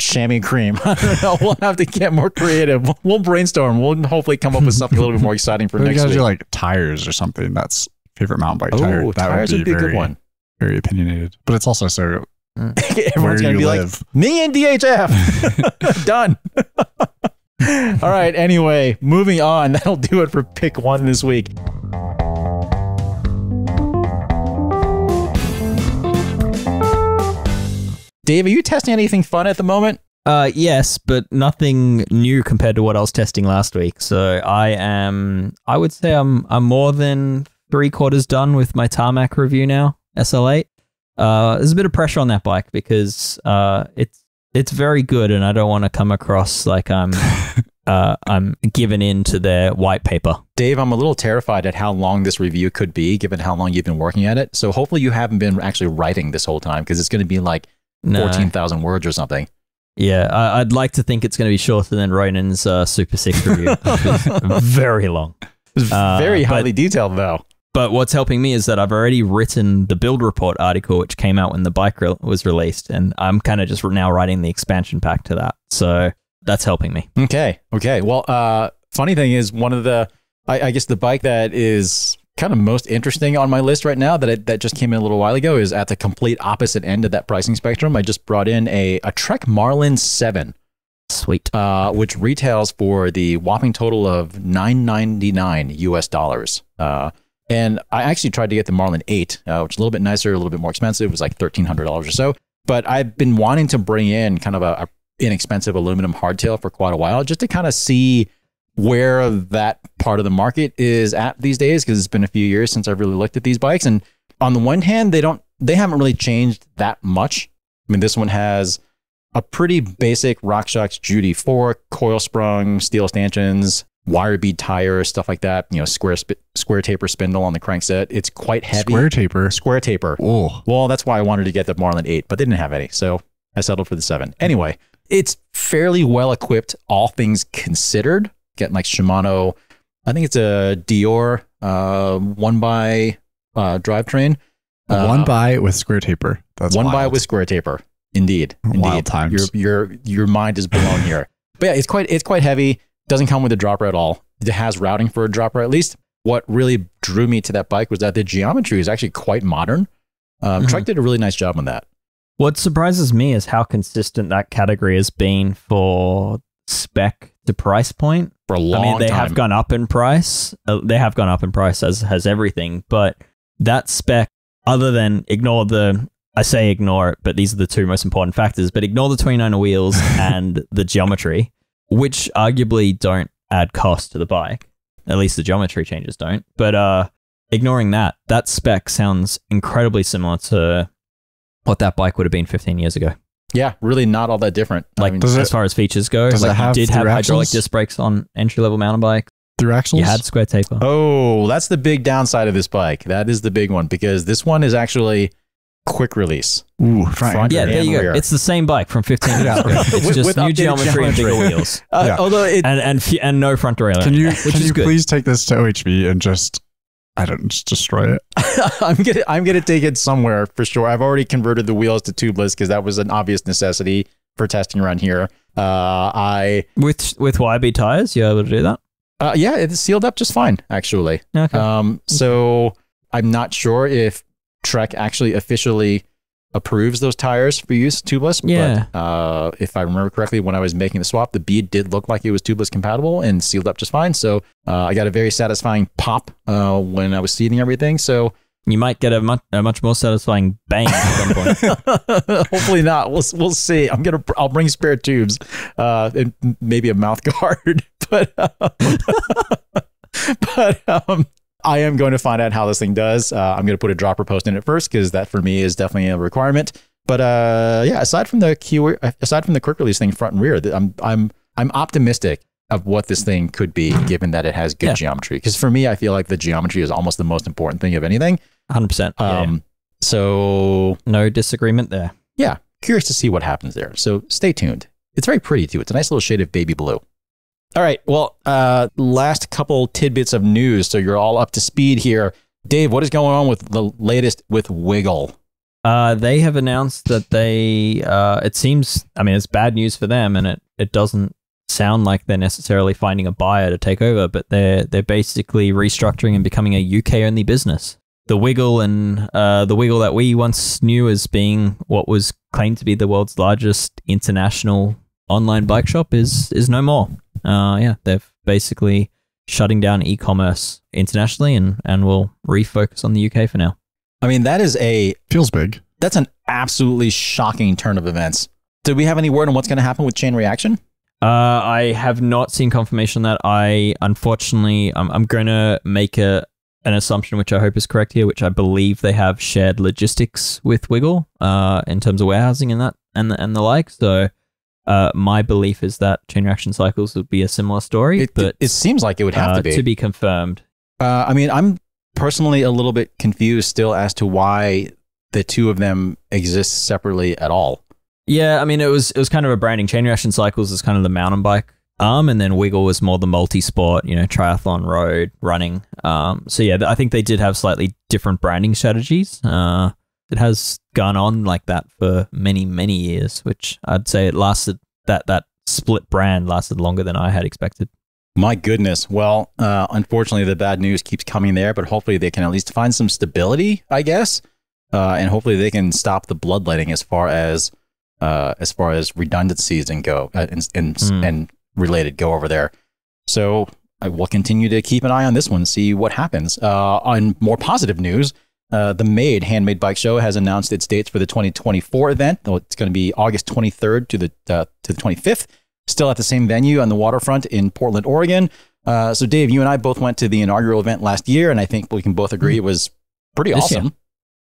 Chamois cream. I don't know. We'll have to get more creative. We'll, brainstorm. We'll hopefully come up with something a little bit more exciting for Maybe you next week. do like tires or something. That's favorite mountain bike tire. oh, That tires would be, a very, good one. Very opinionated, but it's also so mm. where Everyone's gonna be live. like, me and DHF. Done. All right. Anyway, moving on. That'll do it for pick one this week. Dave, are you testing anything fun at the moment? Uh, yes, but nothing new compared to what I was testing last week. So I am, I would say I'm, I'm more than three quarters done with my tarmac review now. SL8. Uh, there's a bit of pressure on that bike because uh, it's it's very good, and I don't want to come across like I'm uh, I'm given in to their white paper. Dave, I'm a little terrified at how long this review could be, given how long you've been working at it. So hopefully you haven't been actually writing this whole time because it's going to be like No. 14,000 words or something. Yeah, I, I'd like to think it's going to be shorter than Ronan's uh, Super Six review. very long. It's Uh, very but- highly detailed, though. But what's helping me is that I've already written the build report article, which came out when the bike re- was released, and I'm kind of just now writing the expansion pack to that. So that's helping me. Okay. Okay. Well, uh, funny thing is, one of the, I, I guess the bike that is kind of most interesting on my list right now that it, that just came in a little while ago is at the complete opposite end of that pricing spectrum. I just brought in a, a Trek Marlin 7. Sweet. uh, which retails for the whopping total of nine ninety nine US dollars. Uh, and I actually tried to get the Marlin Eight, uh, which is a little bit nicer, a little bit more expensive. It was like thirteen hundred dollars or so. But I've been wanting to bring in kind of a, a inexpensive aluminum hardtail for quite a while, just to kind of see where that part of the market is at these days, because it's been a few years since I've really looked at these bikes. And on the one hand, they don't, they haven't really changed that much. I mean, this one has a pretty basic RockShox Judy fork, coil sprung, steel stanchions, wire bead tires, stuff like that. You know, square square taper spindle on the crankset. It's quite heavy. Square taper. Square taper. Oh, Well, that's why I wanted to get the Marlin 8, but they didn't have any. So I settled for the 7. Anyway, It's fairly well equipped, all things considered. Getting like Shimano, I think it's a Deore uh, one by uh, drivetrain. Uh, one by with square taper. That's one by with square taper. Indeed, Wild times. Your your your mind is blown here. But yeah, it's quite it's quite heavy. Doesn't come with a dropper at all. It has routing for a dropper at least. What really drew me to that bike was that the geometry is actually quite modern. Um, Mhm. Trek did a really nice job on that. What surprises me is how consistent that category has been for spec to price point. For a long I mean, they time. have gone up in price. Uh, they have gone up in price as has everything, but that spec, other than ignore the, I say ignore it, but these are the two most important factors. But ignore the 29er wheels and the geometry, which arguably don't add cost to the bike. At least the geometry changes don't. But uh, ignoring that, that spec sounds incredibly similar to what that bike would have been 15 years ago. Yeah, really not all that different. I Like mean, Does as it- far as features go, does it like have you did have through hydraulic disc brakes on entry level mountain bikes. through axles. You had square taper. oh, that's the big downside of this bike. That is the big one because this one is actually quick release. Ooh, front. Front. Yeah, there and you go. rear. It's the same bike from 15 years ago. It's With- just with new updated geometry, and bigger wheels, Uh, Yeah. Although it, and and and no front derailleur. Can you which can is you good. please take this to OHV and just I don't just destroy it? I'm gonna I'm gonna take it somewhere for sure. I've already converted the wheels to tubeless because that was an obvious necessity for testing around here. Uh, I with with YB tires? You able to do that? uh, yeah, it's sealed up just fine actually. Okay. Um, so I'm not sure if Trek actually officially approves those tires for use tubeless. Yeah. But uh, if I remember correctly, when I was making the swap, the bead did look like it was tubeless compatible and sealed up just fine. So uh, I got a very satisfying pop uh, when I was seating everything. So you might get a much a much more satisfying bang at some point. hopefully not. We'll we'll see. I'm gonna I'll bring spare tubes, uh, and maybe a mouth guard, but uh, but um, I am going to find out how this thing does. Uh, I'm going to put a dropper post in it first because that for me is definitely a requirement. But uh, yeah, aside from the key, aside from the quick release thing, front and rear, I'm I'm I'm optimistic of what this thing could be, given that it has good Yeah. geometry. Because for me, I feel like the geometry is almost the most important thing of anything. 100%. Yeah. Um, so no disagreement there. yeah, curious to see what happens there. So stay tuned. It's very pretty too. It's a nice little shade of baby blue. All right. Well, uh, last couple tidbits of news. So you're all up to speed here. Dave, what is going on with the latest with Wiggle? Uh, they have announced that they. Uh, it seems. I mean, it's bad news for them, and it, it doesn't sound like they're necessarily finding a buyer to take over. But they're they're basically restructuring and becoming a UK only business. The Wiggle and uh, the Wiggle that we once knew as being what was claimed to be the world's largest international online bike shop is is no more. Uh, yeah, they've basically shutting down e-commerce internationally and and will refocus on the UK for now. I mean, that is a Feels big. that's an absolutely shocking turn of events. Did we have any word on what's going to happen with Chain Reaction? Uh, I have not seen confirmation on that. I unfortunately, I'm, I'm going to make a an assumption which I hope is correct here, which I believe they have shared logistics with Wiggle uh, in terms of warehousing and that and the, and the like. So, uh, my belief is that Chain Reaction Cycles would be a similar story, It, but it, seems like it would have uh, to be. to be confirmed. Uh, I mean, I'm personally a little bit confused still as to why the two of them exist separately at all. Yeah, I mean, it was it was kind of a branding. Chain Reaction Cycles is kind of the mountain bike arm, and then Wiggle was more the multi-sport, you know, triathlon, road, running. Um, so yeah, I think they did have slightly different branding strategies. Uh, it has gone on like that for many many years, which I'd say it lasted. That that split brand lasted longer than I had expected. My goodness. Well, uh, unfortunately, the bad news keeps coming there, but hopefully they can at least find some stability, I guess, uh, and hopefully they can stop the bloodletting as far as uh, as far as redundancies and go uh, and and, Hmm. and related go over there. So I will continue to keep an eye on this one, see what happens. Uh, on more positive news, uh, the Made Handmade Bike Show has announced its dates for the 2024 event. It's going to be August 23rd to the uh, to the 25th. Still at the same venue on the waterfront in Portland, Oregon. Uh, so, Dave, you and I both went to the inaugural event last year, and I think we can both agree it was pretty This year. awesome.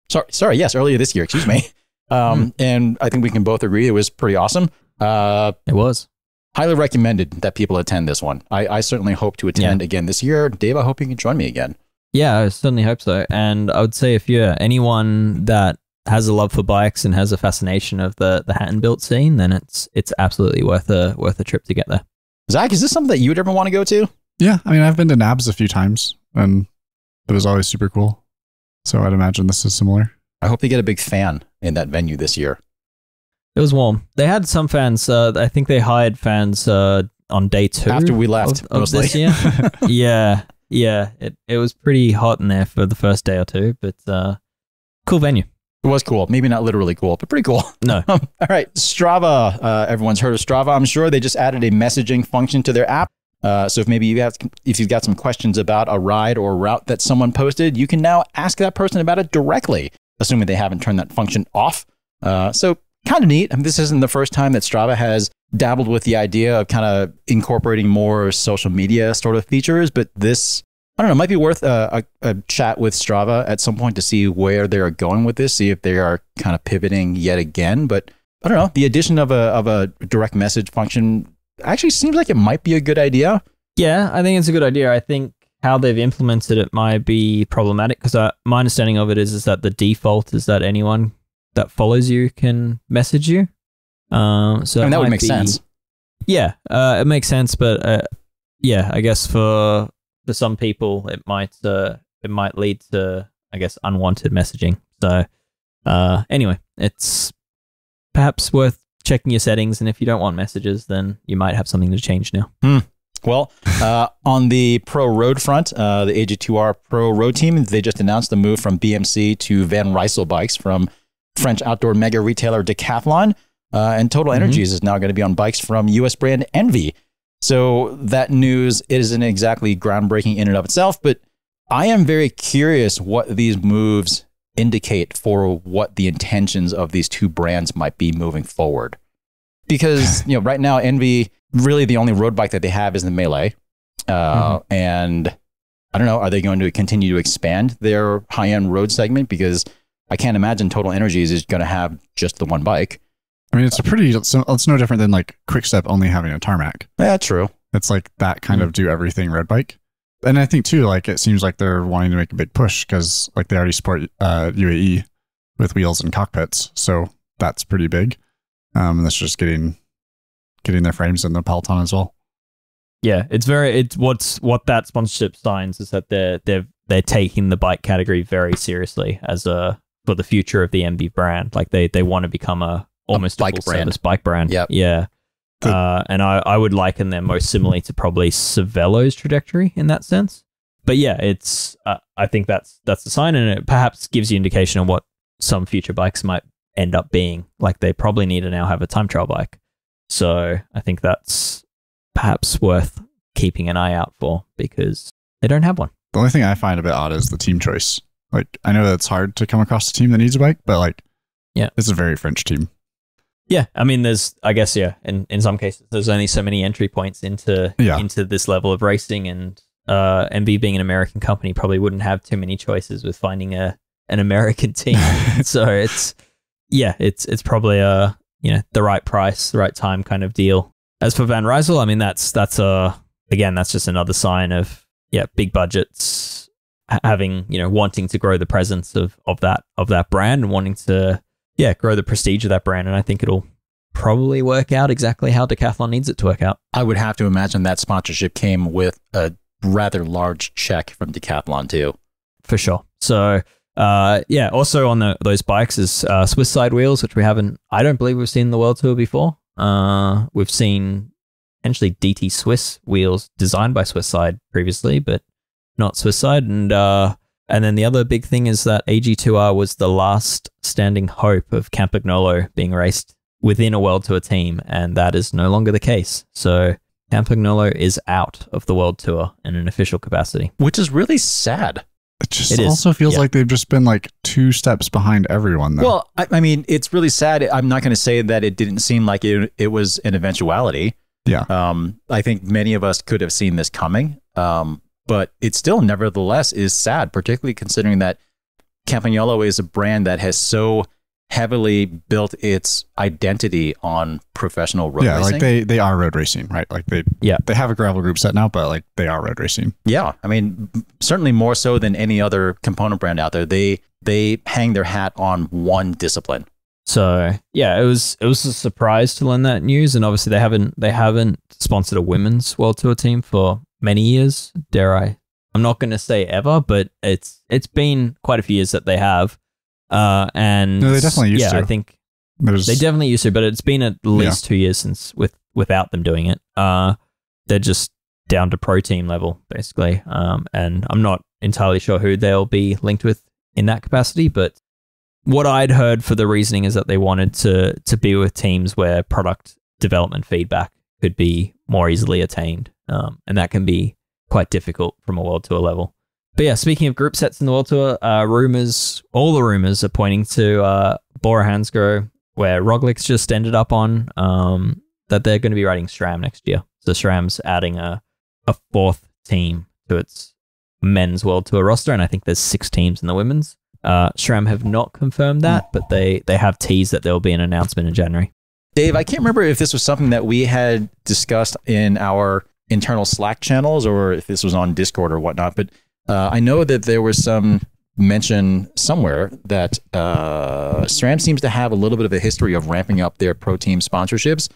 Sorry, sorry, yes, earlier this year. Excuse me. Um, And I think we can both agree it was pretty awesome. Uh, It was. highly recommended that people attend this one. I, I certainly hope to attend again this year. Dave, I hope you can join me again. Yeah, I certainly hope so. And I would say if you're anyone that has a love for bikes and has a fascination of the the Hatton built scene, then it's it's absolutely worth a worth a trip to get there. Zach, is this something that you would ever want to go to? Yeah, I mean, I've been to NAHBS a few times, and it was always super cool. So I'd imagine this is similar. I hope they get a big fan in that venue this year. It was warm. They had some fans. Uh, I think they hired fans uh, on day two After we left, of, of this year. yeah, yeah. It it was pretty hot in there for the first day or two, but uh, cool venue. It was cool. Maybe not literally cool, but pretty cool. No, All right, Strava. Uh, everyone's heard of Strava. I'm sure they just added a messaging function to their app. Uh, so if maybe you have, if you've got some questions about a ride or route that someone posted, you can now ask that person about it directly, assuming they haven't turned that function off. Uh, so kind of neat. I mean, this isn't the first time that Strava has dabbled with the idea of kind of incorporating more social media sort of features, but this. I don't know. Might be worth a, a, a chat with Strava at some point to see where they're going with this. See if they are kind of pivoting yet again. But I don't know. The addition of a of a direct message function actually seems like it might be a good idea. yeah, I think it's a good idea. I think how they've implemented it might be problematic because uh, my understanding of it is is that the default is that anyone that follows you can message you. Um, so I mean, that would make be- sense. Yeah, uh, it makes sense, but uh, yeah, I guess for for some people, it might uh, it might lead to I guess unwanted messaging. So uh, anyway, it's perhaps worth checking your settings, and if you don't want messages, then you might have something to change now. Well, uh, on the pro road front, uh, the AG2R Pro Road Team, they just announced the move from BMC to Van Rysel bikes from French outdoor mega retailer Decathlon. Uh, and Total Energies is now going to be on bikes from US brand ENVE. So that news isn't exactly groundbreaking in and of itself, but I am very curious what these moves indicate for what the intentions of these two brands might be moving forward. Because, you know, right now, ENVE, really the only road bike that they have is the Melee. Uh, And I don't know, are they going to continue to expand their high end road segment? Because I can't imagine Total Energies is going to have just the one bike. I mean, it's a pretty. It's, it's no different than like Quickstep only having a tarmac. Yeah, true. It's like that kind of do everything road bike. And I think too, like it seems like they're wanting to make a big push because like they already support uh, UAE with wheels and cockpits, so that's pretty big. Um, and that's just getting getting their frames in the peloton as well. Yeah, it's very it's what's what that sponsorship signs is that they're they're they're taking the bike category very seriously as a for the future of the ENVE brand. Like they they want to become a almost a, bike full brand. service bike brand. Yep. Yeah. Good. Uh, and I, I would liken them most similarly to probably Cervelo's trajectory in that sense. But yeah, it's uh, I think that's that's the sign, and it perhaps gives you indication of what some future bikes might end up being. Like they probably need to now have a time trial bike. So I think that's perhaps worth keeping an eye out for because they don't have one. The only thing I find a bit odd is the team choice. Like I know that it's hard to come across a team that needs a bike, but like Yeah. it's a very French team. Yeah, I mean, there's, I guess, yeah, in, in some cases, there's only so many entry points into Yeah. into this level of racing, and uh, ENVE being an American company probably wouldn't have too many choices with finding a an American team. so it's, yeah, it's it's probably a you know the right price, the right time kind of deal. As for Van Rysel, I mean, that's that's a again, that's just another sign of yeah, big budgets having you know wanting to grow the presence of of that of that brand and wanting to yeah, grow the prestige of that brand. And I think it'll probably work out exactly how Decathlon needs it to work out. I would have to imagine that sponsorship came with a rather large check from Decathlon too. For sure. So, uh, yeah, also on the, those bikes is uh, Swiss side wheels, which we haven't, I don't believe we've seen in the World Tour before. Uh, we've seen potentially DT Swiss wheels designed by Swiss side previously, but not Swiss side. And, uh, and then the other big thing is that AG2R was the last standing hope of Campagnolo being raced within a World Tour team, and that is no longer the case. So Campagnolo is out of the World Tour in an official capacity. Which is really sad. It just It is, also feels yeah. like they've just been like two steps behind everyone. Though. Well, I, I mean, it's really sad. I'm not going to say that it didn't seem like it, it was an eventuality. Yeah. Um, I think many of us could have seen this coming. Um, but it still, nevertheless, is sad, particularly considering that Campagnolo is a brand that has so heavily built its identity on professional road racing. yeah, racing. like they they are road racing, right? Like they Yeah. they have a gravel group set now, but like they are road racing. Yeah, I mean, certainly more so than any other component brand out there. They they hang their hat on one discipline. So yeah, it was it was a surprise to learn that news, and obviously they haven't they haven't sponsored a women's world tour team for many years. Dare I? I'm not going to say ever, but it's it's been quite a few years that they have. Uh, and No, they definitely used yeah, to. I think There's they definitely used to, but it's been at least two years since with without them doing it. Uh, they're just down to pro team level basically. Um, and I'm not entirely sure who they'll be linked with in that capacity, but what I'd heard for the reasoning is that they wanted to to be with teams where product development feedback could be more easily attained, um, and that can be quite difficult from a world tour level. But yeah, speaking of group sets in the world tour, uh, rumors, all the rumors are pointing to uh, Bora Hansgrohe, where Roglic's just ended up on, um, that they're going to be riding SRAM next year. So SRAM's adding a a fourth team to its men's world tour roster, and I think there's six teams in the women's. Uh, SRAM have not confirmed that, but they they have teased that there will be an announcement in January. Dave, I can't remember if this was something that we had discussed in our internal Slack channels or if this was on Discord or whatnot, but uh, I know that there was some mention somewhere that uh, SRAM seems to have a little bit of a history of ramping up their pro team sponsorships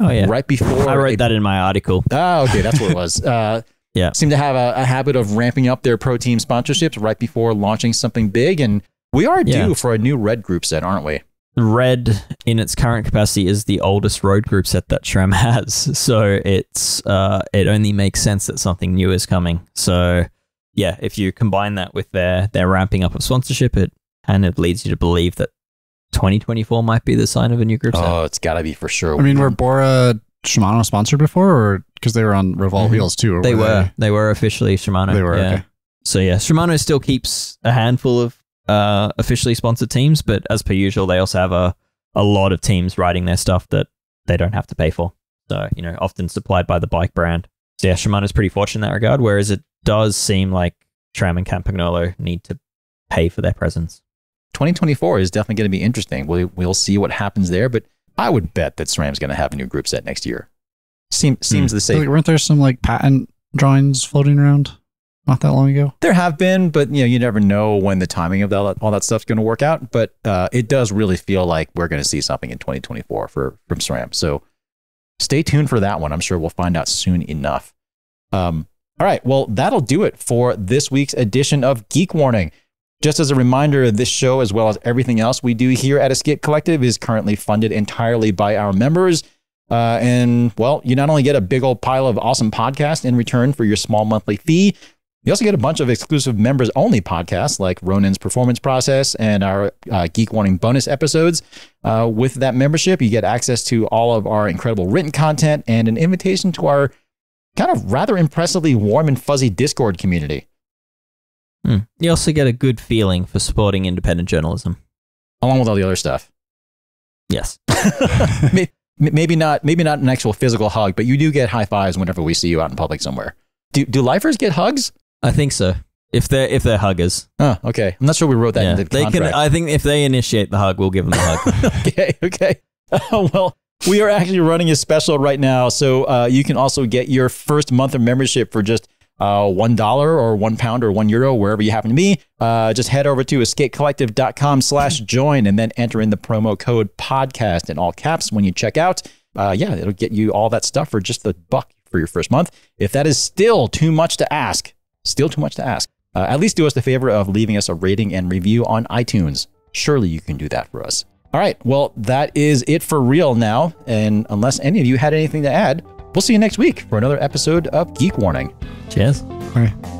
Oh yeah, right before I wrote a- that in my article. Ah, okay, that's what it was. Uh, Yeah. seem to have a, a habit of ramping up their pro team sponsorships right before launching something big, and we are due Yeah. for a new red group set, aren't we? Red, in its current capacity, is the oldest road group set that SRAM has. So it's uh, it only makes sense that something new is coming. So yeah, if you combine that with their their ramping up of sponsorship, it kind of leads you to believe that 2024 might be the sign of a new group set. Oh, it's got to be for sure. I mean, were Bora Shimano sponsored before, or because they were on Roval wheels too? Or they were they were officially Shimano. They were yeah. okay. So yeah, Shimano still keeps a handful of uh, officially sponsored teams, but as per usual, they also have a, a lot of teams riding their stuff that they don't have to pay for. So you know, often supplied by the bike brand. So yeah, Shimano's pretty fortunate in that regard. Whereas it does seem like SRAM and Campagnolo need to pay for their presence. 2024 is definitely going to be interesting. We'll, we'll see what happens there, but I would bet that SRAM's going to have a new group set next year. Seem, seems the same. Like, weren't there some like patent drawings floating around not that long ago? There have been, but you know, you never know when the timing of that, all that stuff's going to work out. But uh, it does really feel like we're going to see something in 2024 for from SRAM. So stay tuned for that one. I'm sure we'll find out soon enough. Um, all right, well, that'll do it for this week's edition of Geek Warning. Just as a reminder, this show, as well as everything else we do here at Escape Collective, is currently funded entirely by our members. Uh, and well, you not only get a big old pile of awesome podcasts in return for your small monthly fee, you also get a bunch of exclusive members only podcasts like Ronan's Performance Process and our uh, Geek Warning bonus episodes. Uh, with that membership, you get access to all of our incredible written content and an invitation to our kind of rather impressively warm and fuzzy Discord community. Hmm. You also get a good feeling for supporting independent journalism. along with all the other stuff. Yes. Maybe not, maybe not an actual physical hug, but you do get high fives whenever we see you out in public somewhere. Do do lifers get hugs? I think so. If they're if they're huggers, Oh, okay. I'm not sure we wrote that yeah, in the they can. I think if they initiate the hug, we'll give them the hug. okay, okay. Uh, well, we are actually running a special right now, so uh, you can also get your first month of membership for just uh, one dollar or one pound or one euro, wherever you happen to be. Uh, just head over to escapecollective.com/slash join and then enter in the promo code podcast in all caps when you check out. Uh, yeah, it'll get you all that stuff for just the buck for your first month. If that is still too much to ask, still too much to ask, uh, at least do us the favor of leaving us a rating and review on iTunes. Surely you can do that for us. All right. Well, that is it for real now. And unless any of you had anything to add, we'll see you next week for another episode of Geek Warning. Cheers. Okay.